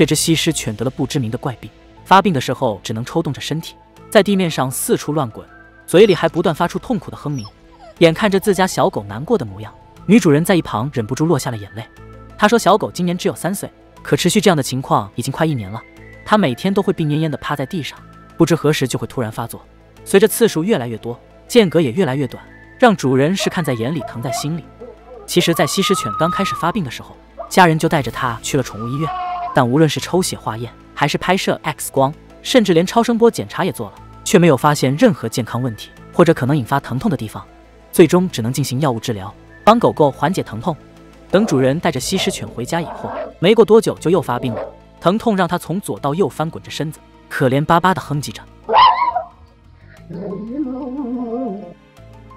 这只西施犬得了不知名的怪病，发病的时候只能抽动着身体，在地面上四处乱滚，嘴里还不断发出痛苦的哼鸣。眼看着自家小狗难过的模样，女主人在一旁忍不住落下了眼泪。她说：“小狗今年只有三岁，可持续这样的情况已经快一年了。它每天都会病恹恹地趴在地上，不知何时就会突然发作。随着次数越来越多，间隔也越来越短，让主人是看在眼里，疼在心里。其实，在西施犬刚开始发病的时候，家人就带着它去了宠物医院。”但无论是抽血化验，还是拍摄 X 光，甚至连超声波检查也做了，却没有发现任何健康问题或者可能引发疼痛的地方，最终只能进行药物治疗，帮狗狗缓解疼痛。等主人带着西施犬回家以后，没过多久就又发病了，疼痛让它从左到右翻滚着身子，可怜巴巴地哼唧着。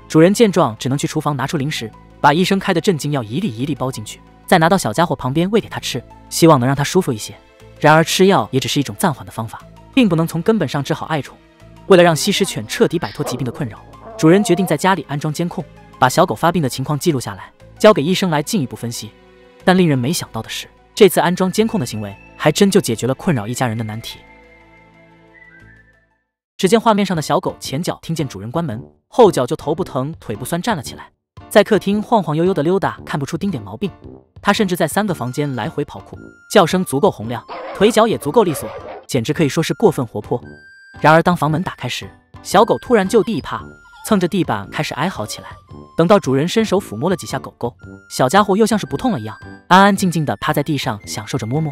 主人见状，只能去厨房拿出零食，把医生开的镇静药一粒一粒包进去。再拿到小家伙旁边喂给他吃，希望能让他舒服一些。然而吃药也只是一种暂缓的方法，并不能从根本上治好爱宠。为了让西施犬彻底摆脱疾病的困扰，主人决定在家里安装监控，把小狗发病的情况记录下来，交给医生来进一步分析。但令人没想到的是，这次安装监控的行为还真就解决了困扰一家人的难题。只见画面上的小狗前脚听见主人关门，后脚就头不疼腿不酸站了起来。在客厅晃晃悠悠的溜达，看不出丁点毛病。他甚至在三个房间来回跑酷，叫声足够洪亮，腿脚也足够利索，简直可以说是过分活泼。然而当房门打开时，小狗突然就地一趴，蹭着地板开始哀嚎起来。等到主人伸手抚摸了几下狗狗，小家伙又像是不痛了一样，安安静静地趴在地上享受着摸摸。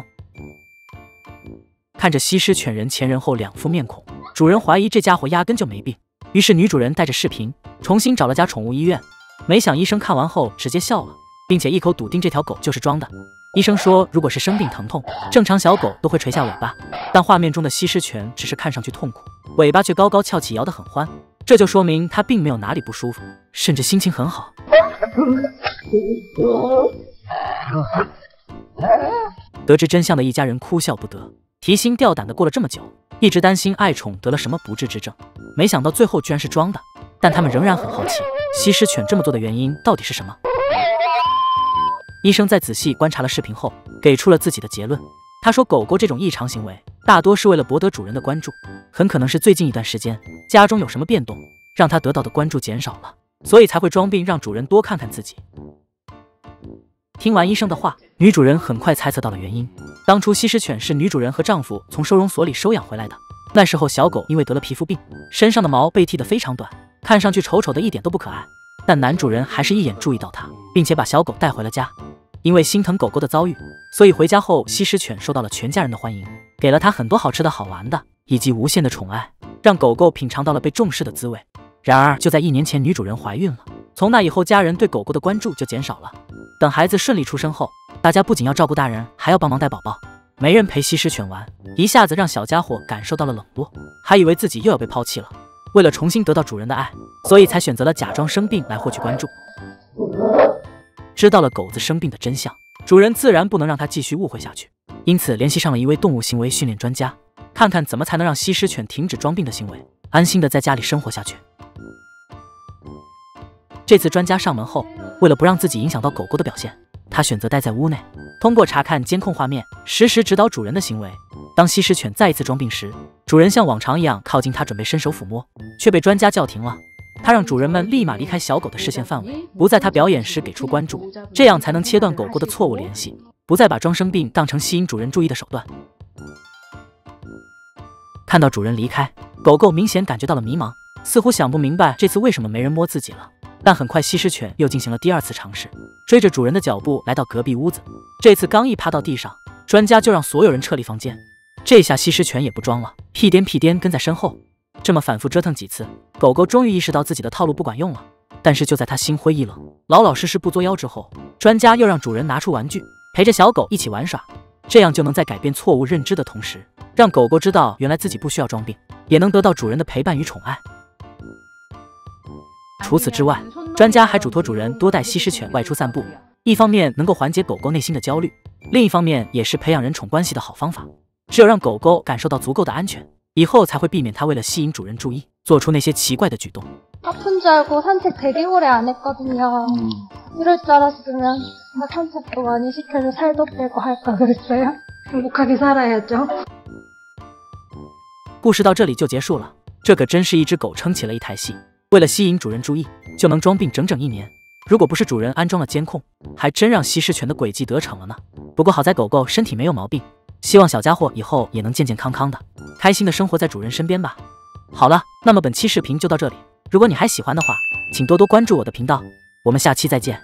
看着西施犬人前人后两副面孔，主人怀疑这家伙压根就没病。于是女主人带着视频重新找了家宠物医院。没想医生看完后直接笑了，并且一口笃定这条狗就是装的。医生说，如果是生病疼痛，正常小狗都会垂下尾巴，但画面中的西施犬只是看上去痛苦，尾巴却高高翘起，摇得很欢，这就说明它并没有哪里不舒服，甚至心情很好。得知真相的一家人哭笑不得，提心吊胆的过了这么久，一直担心爱宠得了什么不治之症，没想到最后居然是装的。但他们仍然很好奇。西施犬这么做的原因到底是什么？医生在仔细观察了视频后，给出了自己的结论。他说，狗狗这种异常行为大多是为了博得主人的关注，很可能是最近一段时间家中有什么变动，让它得到的关注减少了，所以才会装病让主人多看看自己。听完医生的话，女主人很快猜测到了原因。当初西施犬是女主人和丈夫从收容所里收养回来的，那时候小狗因为得了皮肤病，身上的毛被剃得非常短。看上去丑丑的，一点都不可爱。但男主人还是一眼注意到它，并且把小狗带回了家。因为心疼狗狗的遭遇，所以回家后西施犬受到了全家人的欢迎，给了它很多好吃的好玩的，以及无限的宠爱，让狗狗品尝到了被重视的滋味。然而，就在一年前，女主人怀孕了。从那以后，家人对狗狗的关注就减少了。等孩子顺利出生后，大家不仅要照顾大人，还要帮忙带宝宝，没人陪西施犬玩，一下子让小家伙感受到了冷落，还以为自己又要被抛弃了。为了重新得到主人的爱，所以才选择了假装生病来获取关注。知道了狗子生病的真相，主人自然不能让它继续误会下去，因此联系上了一位动物行为训练专家，看看怎么才能让西施犬停止装病的行为，安心的在家里生活下去。这次专家上门后，为了不让自己影响到狗狗的表现，他选择待在屋内，通过查看监控画面，实时指导主人的行为。当西施犬再一次装病时，主人像往常一样靠近它，准备伸手抚摸，却被专家叫停了。他让主人们立马离开小狗的视线范围，不在它表演时给出关注，这样才能切断狗狗的错误联系，不再把装生病当成吸引主人注意的手段。看到主人离开，狗狗明显感觉到了迷茫，似乎想不明白这次为什么没人摸自己了。但很快，西施犬又进行了第二次尝试，追着主人的脚步来到隔壁屋子。这次刚一趴到地上，专家就让所有人撤离房间。这下西施犬也不装了，屁颠屁颠跟在身后。这么反复折腾几次，狗狗终于意识到自己的套路不管用了。但是就在它心灰意冷、老老实实不作妖之后，专家又让主人拿出玩具，陪着小狗一起玩耍。这样就能在改变错误认知的同时，让狗狗知道原来自己不需要装病，也能得到主人的陪伴与宠爱。除此之外专家还嘱托主人多带西施犬外出散步一方面能够缓解狗狗内心的焦虑另一方面也是培养人宠关系的好方法只有让狗狗感受到足够的安全以后才会避免它为了吸引主人注意做出那些奇怪的举动。故事到这里就结束了这可真是一只狗撑起了一台戏。为了吸引主人注意，就能装病整整一年。如果不是主人安装了监控，还真让吸食犬的诡计得逞了呢。不过好在狗狗身体没有毛病，希望小家伙以后也能健健康康的，开心的生活在主人身边吧。好了，那么本期视频就到这里。如果你还喜欢的话，请多多关注我的频道，我们下期再见。